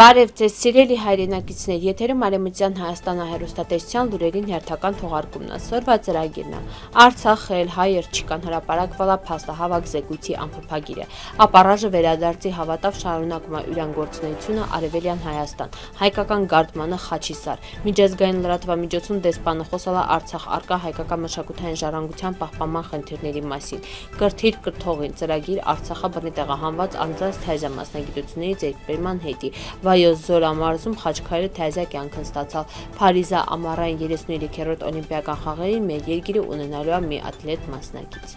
Բարև ձեզ սիրելի հայրենակիցներ, եթերում Արեմության Հայաստանը հերոստատեսության լուրերին հերթական թողարկումն է։ Սորվա ծրագիրն է։ Արցախել հայեր չկան հրապարակվալա փաստահավաք զեկույցի ամփոփագիրը։ Ապարաժը վերադարձի հավատավ շարունակում է ուրան գործունեությունը Արևելյան Հայաստան։ Հայկական գարդմանը Խաչիսար։ Միջազգային լրատվամիջոցում դեսպանը խոսալա Արցախ արկա հայկական մշակութային ժառանգության պահպանման խնդիրների մասին։ Կրթիր կրթողին ծրագիր Արցախը բռնի տեղահանված անձանց թայզա մասնագիտությունների ձեռքբերման հետի Վայոց Զոր ամարզում Խաչքարը թեզա կյանքն ստացալ։ Փարիզա ամառային 33-րդ օլիմպիական խաղերին մեր երկիրը ունենալու է մի ատլետ մասնակից։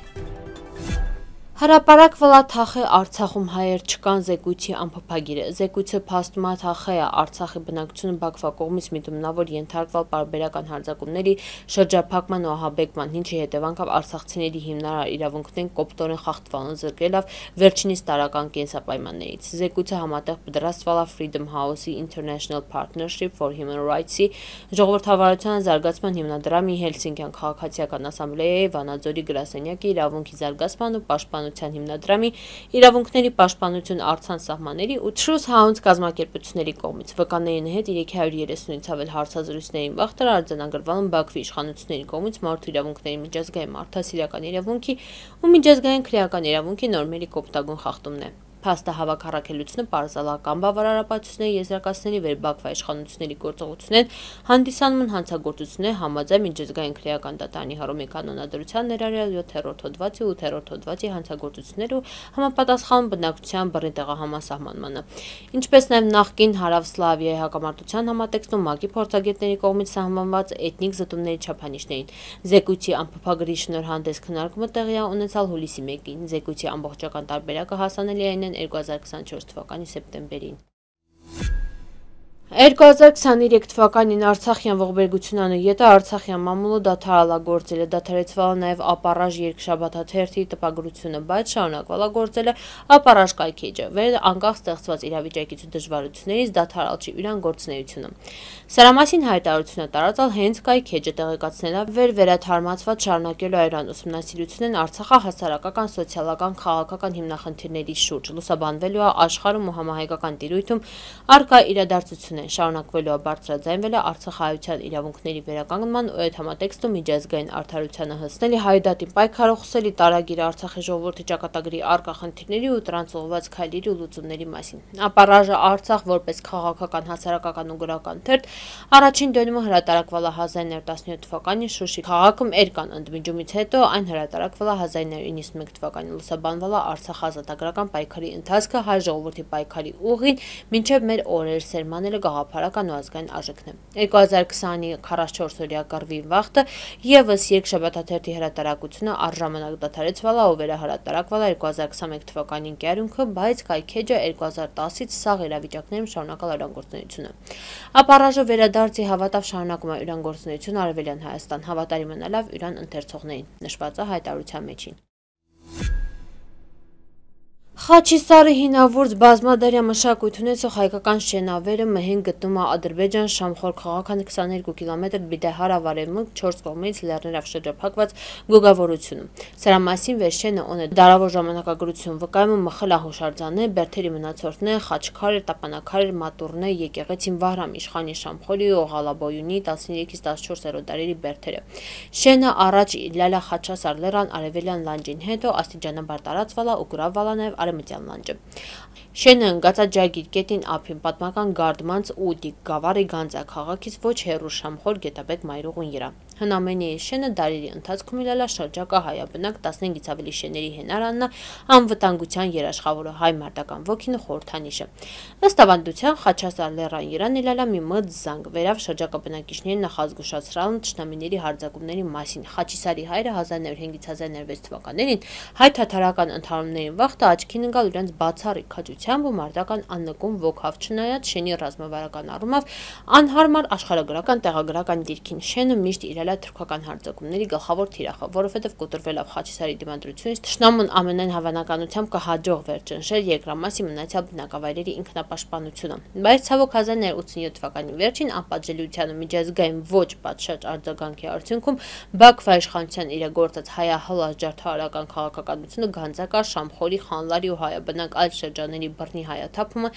Հրապարակ վլաթախե Արցախում հայեր չկան զեկույցի ամփոփագիրը։ Զեկույցը փաստում է թախեը Արցախի բնակչությունը Բաքվա կողմից միտումնավոր ենթարկվալ բարբերական հարձակումների շրջափակման ու ահաբեկման, ինչի հետևանքով արցախցիների հիմնարար իրավունքներն կոպտորեն խախտվան զրկելով վերջինիս տարական կենսապայմաններից։ Զեկույցը համատեղ պատրաստվել է Freedom House-ի International Partnership for Human Rights-ի ժողովրդավարության զարգացման հիմնադրամի Հելսինկյան քաղաքացիական ասամբլեայի Վանաձորի գրասենյակի իրավունքի զարգացման ու պաշտպանության պաշտպանության հիմնադրամի իրավունքների պաշտպանություն արցան սահմանների ու Truth Hounds կազմակերպությունների կողմից վկաներին հետ 330-ից ավել հարցազրույցներին բախտար արձանագրվել են Բաքվի իշխանությունների կողմից մարդու իրավունքների միջազգային մարդասիրական իրավունքի ու միջազգային քրեական իրավունքի նորմերի կոպտագույն խախտումն է փաստահավաք առաքելությունը պարզալական բավարարապատությունների եզրակացների վեր Բաքվա իշխանությունների գործողություններ հանդիսանում են հանցագործություններ համաձայն միջազգային քրեական դատարանի Հռոմի կանոնադրության ներառյալ 7-րդ հոդվածի ու 8-րդ հոդվածի հանցագործություններ ու համապատասխան բնակչության բռնի տեղահամասահմանմանը։ Ինչպես նաև նախկին Հարավ Սլավիայի հակամարտության համատեքստում ՄԱԿ-ի փորձագետների կողմից սահմանված էթնիկ զտումների չափանիշներին։ Զեկույցի ամփոփագրի շնորհանդես քննարկումը տեղի ունեցալ հուլիսի 1-ին։ Զեկույցի ամբողջական տարբերակը հասանելի է 2024 թվականի սեպտեմբերին։ 2023 թվականին Արցախյան ողբերգությունանը յետը Արցախյան մամուլը դադարալագործել է, դադարեցվել նաև ապարաժ երկշաբաթաթերթի տպագրությունը, բայց շարունակվալագործել է ապարաժ կայքեջը, վեր անկախ ստեղծված իրավիճակից ու դժվարություններից դադարալ չի ուրան գործնեությունը։ Սրամասին հայտարարությունը տարածալ հենց կայքեջը տեղեկացնելա վեր վերաթարմացված շարունակելու այրան ուսումնասիրությունն Արցախա հասարակական, սոցիալական, քաղաքական հիմնախնդիրների շուրջ, լուսաբանվելու է աշխարհում ու համահայկական տիրույթում արկա իրադարձություն են շարունակվելու է բարձրաձայնվել է Արցախահայության իրավունքների վերականգնման ու այդ համատեքստում միջազգային արդարությանը հսնելի հայդատին պայքարողսելի տարագիր Արցախի ժողովրդի ճակատագրի արկա խնդիրների ու տրանսուղված քայլերի ու լուծումների մասին։ Ապարաժը Արցախ որպես քաղաքական, հասարակական ու գրական թերթ առաջին դönումը հրատարակվել է 1917 թվականին Շուշի քաղաքում Էրկան ընդմիջումից հետո այն հրատարակվել է 1991 թվականին լուսաբանվել է Արցախ ազատագրական պայքարի ընթացքը հայ ժողովրդի պայքարի ուղին մինչև մեր օրեր սերմանելը գաղափարական ու ազգային արժեքն է։ 2020-ի 44-օրյա կռվի վախտը եւս երկշաբաթաթերթի հրատարակությունը առժամանակ դադարեցվել է ու վերահրատարակվել է 2021 թվականին կերունքը, բայց կայքեջը 2010-ից սաղ իրավիճակներում շարունակալ արանգործունեությունը։ Ապարաժը վերադարձի հավատավ շարունակում է իրանգործունեություն Արևելյան Հայաստան, հավատարի մնալավ իրան ընթերցողներին, նշված է հայտարարության մեջին։ Խաչիսարը հինավուրց բազմադարյա մշակույթ ունեցող հայկական շենավերը մհեն գտնում է Ադրբեջան Շամխոր քաղաքանի 22 կիլոմետր բիդե հարավարևմուտք 4 կողմից լեռներով շրջափակված գոգավորությունում։ Սրա մասին վերշենը ունե դարավոր ժամանակագրություն վկայում մխլա հուշարձաններ, բերթերի մնացորդներ, խաչքարեր, տապանակարեր, մատուրներ, եկեղեցին Վահրամ իշխանի Շամխորի ու Ղալաբոյունի 13-ից 14-րդ դարերի բերթերը։ Շենը առաջ Լալա Խաչասար լեռան արևելյան լանջին հետո աստիճանաբար տարածվել է ու գրավվել է նաև արեմտյան լանջը։ Շենը ընկած է Ջագիր գետին ափին պատմական Գարդմանց ու Դիկ Գավառի Գանձա քաղաքից ոչ հեռու Շամխոր Գետաբեկ Մայրուղուն երա։ Հնամենի շենը դարերի ընթացքում իլալա շրջակա հայաբնակ 15-ից ավելի շեների հենարաննա անվտանգության երաշխավորը հայ մարտական ոգին խորհրդանիշը։ Ըստ ավանդության Խաչասար լեռան Երան իլալա մի մդ զանգ վերավ շրջակա բնակիչների նախազգուշացրալն ճշնամիների հարձակումների մասին։ Խաչիսարի հայրը 1905-ից 1906 թվականներին հայ թաթարական ընդհանումներին վախտը աչքին ընկալ իրենց բացառիկ քաջությամբ ու մարտական աննկուն ոգավ չնայած շենի ռազմավարական առումով անհարմար աշխարհագրական տեղագրական դիրքին շենը միշտ իր է թուրքական հարձակումների գլխավոր թիրախը, որովհետև կոտրվելով Խաչիսարի դիմադրությունից Տշնամուն ամենայն հավանականությամբ կհաջող վերջնշել երկրամասի մնացյալ բնակավայրերի ինքնապաշտպանությունը։ Բայց ցավոք 1987 թվականի վերջին անպատժելիությանը միջազգային ոչ պատշաճ արձագանքի արդյունքում Բաքվի իշխանության իրագործած հայահլած ջարդարական քաղաքականությունը գանձակար Շամխորի, Խանլարի ու հայաբնակ այլ շրջանների բռնի հայաթափումը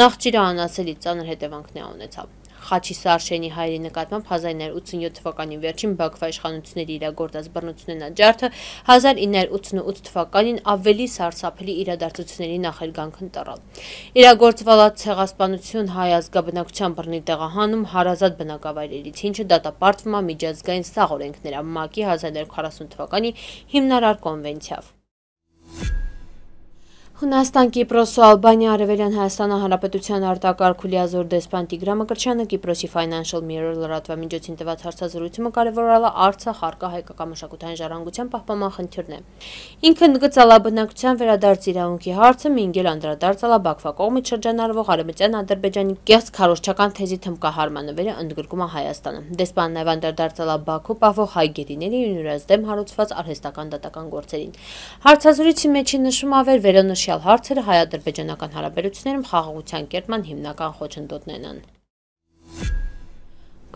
նախճիրը անասելի ծանր հետևանքներ ունեցավ։ Խաչիսար Շենի հայերի նկատմամբ 1987 թվականի վերջին Բաքվի իշխանությունների իրագործած բռնությունն աջարդը 1988 թվականին ավելի սարսափելի իրադարձությունների նախերգանք ընտրալ։ Իրագործվալած ցեղասպանություն հայ ազգաբնակության բռնի տեղահանում հարազատ բնակավայրերից, ինչը դատապարտվում է միջազգային սաղ օրենքներով ՄԱԿ-ի 1940 թվականի հիմնարար կոնվենցիայով։ Հունաստան, Կիպրոս ու Ալբանիա Արևելյան Հայաստանը Հանրապետության արտակարգ ու լիազոր դեսպան Տիգրան Մկրտչյանը Կիպրոսի Financial Mirror լրատվամիջոցին տված հարցազրույցումը կարևորել է Արցախ արկա հայկական մշակութային ժառանգության պահպանման խնդիրն է։ Ինքը ընդգծալ բնակության վերադարձ իրավունքի հարցը, մինգել անդրադարձալ Բաքվա կողմից շրջանառվող Արևմտյան Ադրբեջանի կեղծ քարոշչական թեզի թմկահարմանվերը ընդգրկում է Հայաստանը։ Դեսպանն նաև անդրադարձալ Բաքու պահվող հայ գերիների ու նրաց դեմ հարուցված արհեստական դատական գործերին։ Հարցազրույցի մեջի նշում ավեր վերոնշ վերջյալ հարցերը հայ-ադրբեջանական հարաբերություններում խաղաղության կերտման հիմնական խոչընդոտներն են։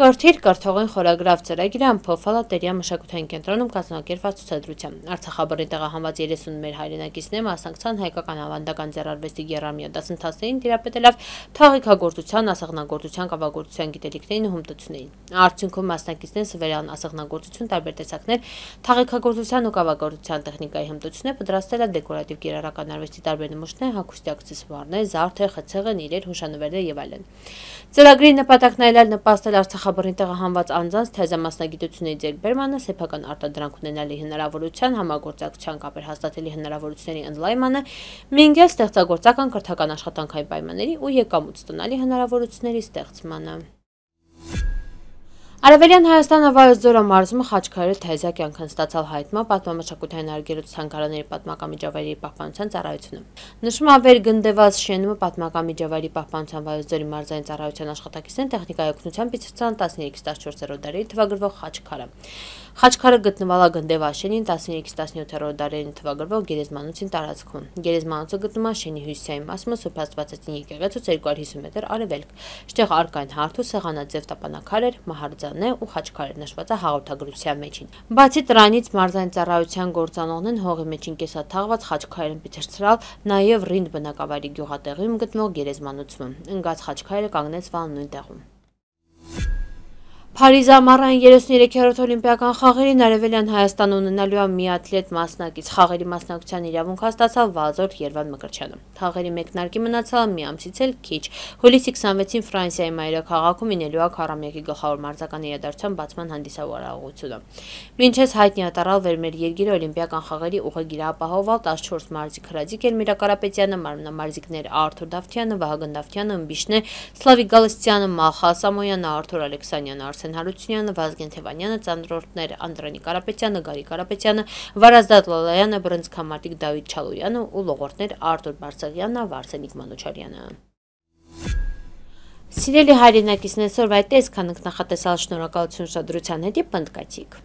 Կրթիր կրթողին խորագրավ ծրագիրը ամփոփվել է Տերյա մշակութային կենտրոնում կազմակերպված ցուցադրությամբ։ Արցախաբռնի տեղահանված 30 մեր հայրենակիցները մասնակցան հայկական ավանդական ձեռարվեստի գերարմիա դասընթացներին տիրապետելով թաղիքագործության, ասեղնագործության, կավագործության գիտելիքներին ու հմտություններին։ Արդյունքում մասնակիցներն սվերան ասեղնագործություն տարբեր տեսակներ, թաղիքագործության ու կավագործության տեխնիկայի հմտություններ պատրաստել են դեկորատիվ գերարական արվեստի տարբեր նմուշներ, հագուստի աքսեսուարներ, զարդեր, խցեղեն, իրեր, հուշանվերներ եւ այլն։ Ծրագրի նպատակն այլ նպաստել Արցախ Նախաբռնի տեղահանված անձանց թեզամասնագիտությունների ձեռքբերմանը, սեփական արտադրանք ունենալի հնարավորության, համագործակցության կապեր հաստատելի հնարավորությունների ընդլայնմանը, մինգել ստեղծագործական կրթական աշխատանքային պայմանների ու եկամուտ ստանալի հնարավորությունների ստեղծմանը։ Արևելյան Հայաստանը Վայոց ձորը մարզումը Խաչքարի թեզա կյանքն ստացալ հայտման պատմամշակութային արգելոց ցանկարանների պատմական միջավայրի պահպանության ծառայությունը։ Նշում ավեր գնդեված շենումը պատմական միջավայրի պահպանության Վայոց ձորի մարզային ծառայության աշխատակիցն տեխնիկայի օգնությամբ իցցան 13-14-րդ դարերի թվագրվող Խաչքարը։ Խաչքարը գտնվալա Գնդեվաշենին 13-17-րդ դարերին թվագրվող Գերեզմանոցին տարածքում։ Գերեզմանոցը գտնվում է շենի հյուսիսային մասում Սուրբ Աստվածածին եկեղեցուց 250 մետր արևելք։ Շտեղ արկային հարթ ու սեղանաձև տապանակար էր, մահարձանե ու խաչքար էր նշված է հաղորդագրության մեջին։ Բացի դրանից մարզային ծառայության գործանողներն հողի մեջին կեսաթաղված խաչքարերն պիցրցրալ նաև Ռինդ բնակավայրի գյուղատեղիում գտնվող Գերեզմանոցում։ Ընկած խաչքարերը կանգնեցվան նույն տեղում։ Փարիզի ամառային 33-րդ օլիմպիական խաղերին Արևելյան Հայաստանը ունենալու է մի աթլետ մասնակից։ Խաղերի մասնակցության իրավունք հաստատավ Վազոր Երվան Մկրտչյանը։ Խաղերի մեկնարկի մնացավ մի ամսից էլ քիչ։ Հուլիսի 26-ին Ֆրանսիայի մայրաքաղաքում ինելու է քարամյակի գլխավոր մարզական իրադարձության բացման հանդիսավորողությունը։ Մինչև հայտնի ատարալ վերմեր երկիրը օլիմպիական խաղերի ուղեգիր ապահովալ 14 մարզիկ հրաձիկ Էլմիրա Կարապետյանը, մարմնամարզիկներ Արթուր Դավթյանը, Վահագն Դավթյանը, Ըմբիշնե, Սլավիկ Գալստյանը, Մախա Սամոյանը, Արթուր Ալեքսանյանը, Արսեն Հարությունյանը, Վազգեն Թևանյանը, ծանրորդներ Անդրանիկ Կարապետյանը, Գարի Կարապետյանը, Վարազդատ Լալայանը, Բրնցքամարտիկ Դավիթ Չալոյանը ու լողորդներ Արտուր Բարսեղյանը, Վարսենիկ Մանուչարյանը։ Սիրելի հայրենակիցներ, այսօր այդ այսքան նախատեսալ շնորհակալություն շադրության հետի պնդկացիք։